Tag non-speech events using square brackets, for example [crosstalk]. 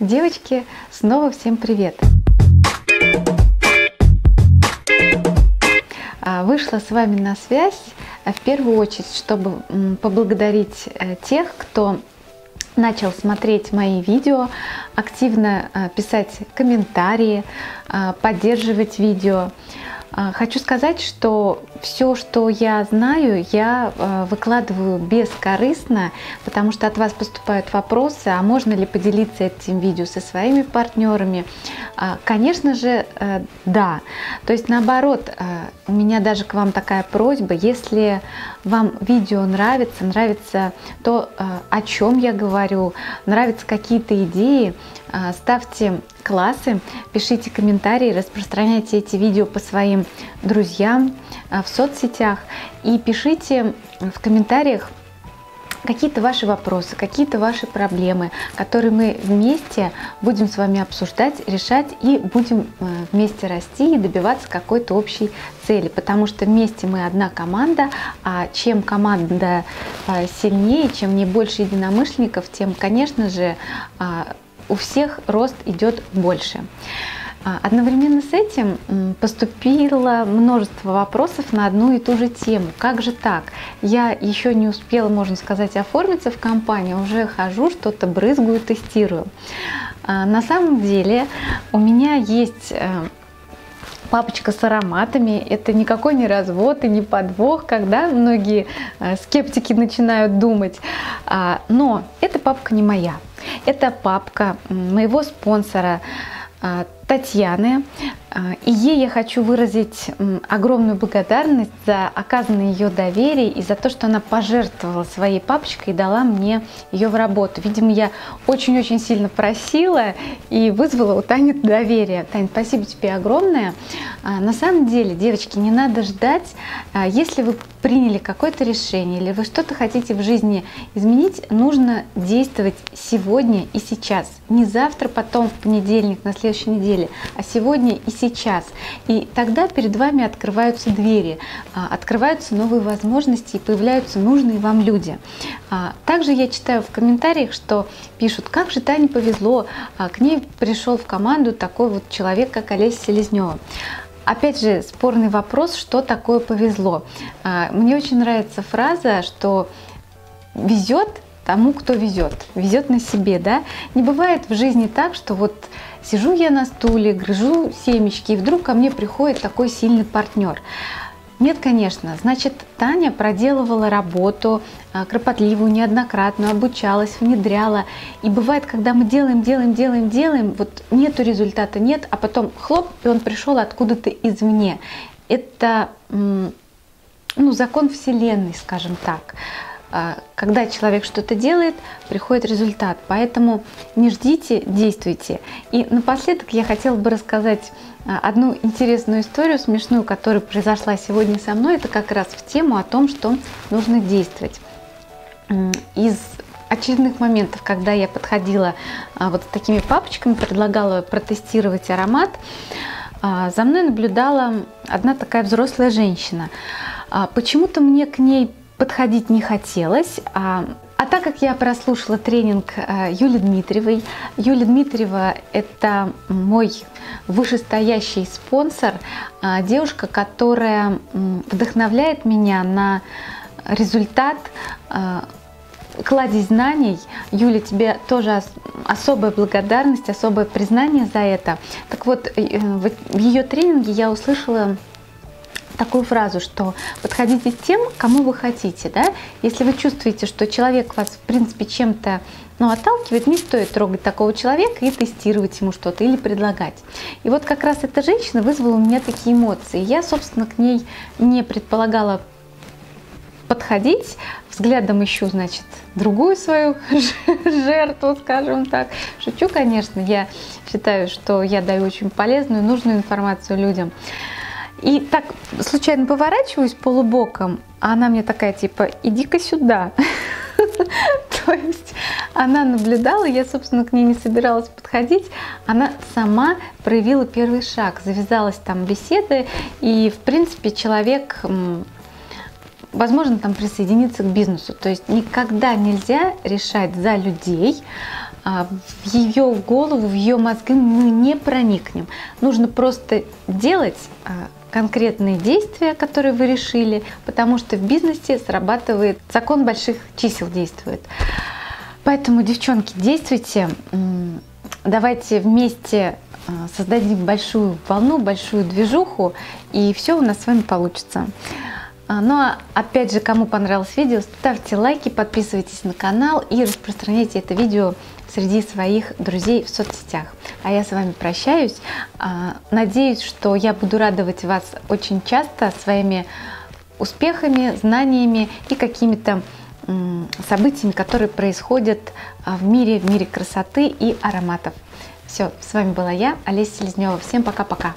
Девочки, снова всем привет! А, вышла с вами на связь а, в первую очередь, чтобы поблагодарить э, тех, кто начал смотреть мои видео, активно э, писать комментарии, поддерживать видео. А, хочу сказать, что все, что я знаю, я а, выкладываю бескорыстно, потому что от вас поступают вопросы, а можно ли поделиться этим видео со своими партнерами. А, конечно же, э, да. То есть наоборот, у меня даже к вам такая просьба, если вам видео нравится, нравится то, о чем я говорю, нравятся какие-то идеи, ставьте классы, пишите комментарии, распространяйте эти видео по своим друзьям э, в соцсетях. И пишите в комментариях какие-то ваши вопросы, какие-то ваши проблемы, которые мы вместе будем с вами обсуждать, решать и будем э, вместе расти и добиваться какой-то общей цели, потому что вместе мы одна команда, а чем команда э, сильнее, чем не больше единомышленников, тем, конечно же, у всех рост идет больше. А, одновременно с этим поступило множество вопросов на одну и ту же тему. Как же так? Я еще не успела, можно сказать, оформиться в компанию, уже хожу, что-то брызгаю, тестирую. А, на самом деле у меня есть э, папочка с ароматами. Это никакой не развод и не подвох, когда многие э, скептики начинают думать. А, но эта папка не моя. Это папка моего спонсора а, Татьяны. А, и ей я хочу выразить огромную благодарность за оказанное ее доверие и за то, что она пожертвовала своей папочкой и дала мне ее в работу. Видимо, я очень-очень сильно просила и вызвала у Тани доверие. Таня, спасибо тебе огромное. А, на самом деле, девочки, не надо ждать, если вы приняли какое-то решение или вы что-то хотите в жизни изменить, нужно действовать сегодня и сейчас. Не завтра, потом в понедельник, на следующей неделе, а сегодня и сейчас. И тогда перед вами открываются двери, а, открываются новые возможности и появляются нужные вам люди. А, также я читаю в комментариях, что пишут, как же Тане повезло, а, к ней пришел в команду такой вот человек, как Олеся Селезнева. Опять же, спорный вопрос, что такое повезло. Мне очень нравится фраза, что везет тому, кто везет, везет на себе, да. Не бывает в жизни так, что вот сижу я на стуле, грыжу семечки, и вдруг ко мне приходит такой сильный партнер. Нет, конечно. Значит, Таня проделывала работу а, кропотливую, неоднократно, обучалась, внедряла. И бывает, когда мы делаем, делаем, делаем, делаем, вот нету результата, нет, а потом хлоп, и он пришел откуда-то извне. Это ну, закон Вселенной, скажем так. А, когда человек что-то делает, приходит результат. Поэтому не ждите, действуйте. И напоследок я хотела бы рассказать а, одну интересную историю, смешную, которая произошла сегодня со мной. Это как раз в тему о том, что нужно действовать. Из очередных моментов, когда я подходила а, вот с такими папочками, предлагала протестировать аромат, за мной наблюдала одна такая взрослая женщина. Почему-то мне к ней подходить не хотелось. А, а так как я прослушала тренинг э, Юли Дмитриевой, Юлия Дмитриева – это мой вышестоящий спонсор, а, девушка, которая вдохновляет меня на результат а, кладезь знаний. Юля, тебе тоже особая благодарность, особое признание за это. Так вот, э, в ее тренинге я услышала такую фразу, что подходите тем, кому вы хотите. Да? Если вы чувствуете, что человек вас, в принципе, чем-то ну, отталкивает, не стоит трогать такого человека и тестировать ему что-то или предлагать. И вот как раз эта женщина вызвала у меня такие эмоции. Я, собственно, к ней не предполагала подходить, взглядом ищу, значит, другую свою [laughs] жертву, скажем так. Шучу, конечно, я считаю, что я даю очень полезную, нужную информацию людям. И так случайно поворачиваюсь полубоком, а она мне такая типа, иди-ка сюда. [laughs] То есть она наблюдала, я, собственно, к ней не собиралась подходить. Она сама проявила первый шаг, завязалась там беседы, и, в принципе, человек, возможно, там присоединиться к бизнесу. То есть никогда нельзя решать за людей, а, в ее голову, в ее мозги мы не проникнем. Нужно просто делать а, конкретные действия, которые вы решили, потому что в бизнесе срабатывает закон больших чисел действует. Поэтому, девчонки, действуйте, давайте вместе а, создадим большую волну, большую движуху, и все у нас с вами получится. А, ну а опять же, кому понравилось видео, ставьте лайки, подписывайтесь на канал и распространяйте это видео среди своих друзей в соцсетях. А я с вами прощаюсь. А, надеюсь, что я буду радовать вас очень часто своими успехами, знаниями и какими-то событиями, которые происходят а, в мире, в мире красоты и ароматов. Все, с вами была я, Олеся Селезнева. Всем пока-пока.